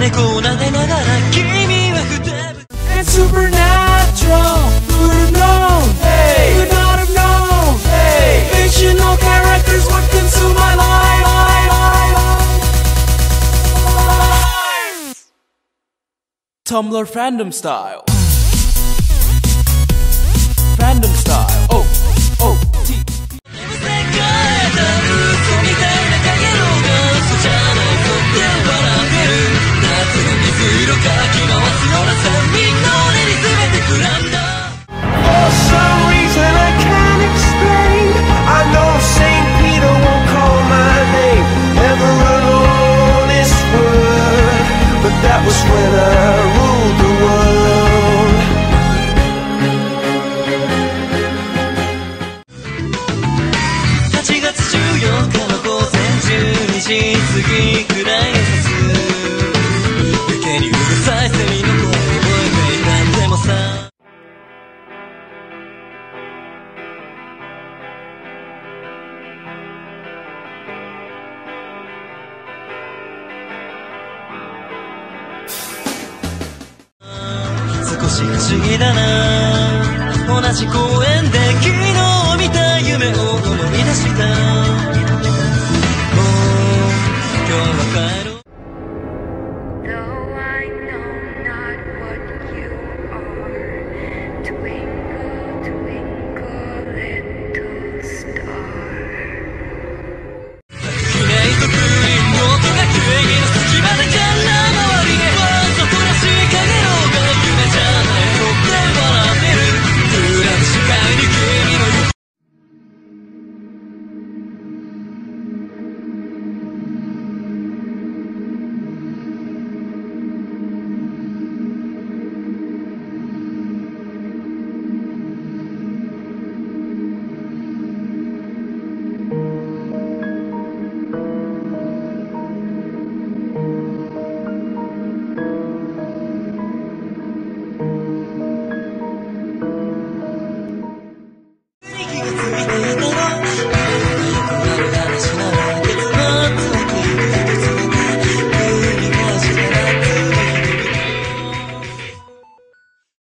猫を撫でながら君はふてぶ It's supernatural. Who would have known? Hey, would not have known. Hey, fictional characters would consume my life. Tumblr fandom style. 時過ぎくらいのさすやけにうるさいセミの声覚えていたんでもさ。少し不思議だな。同じ公園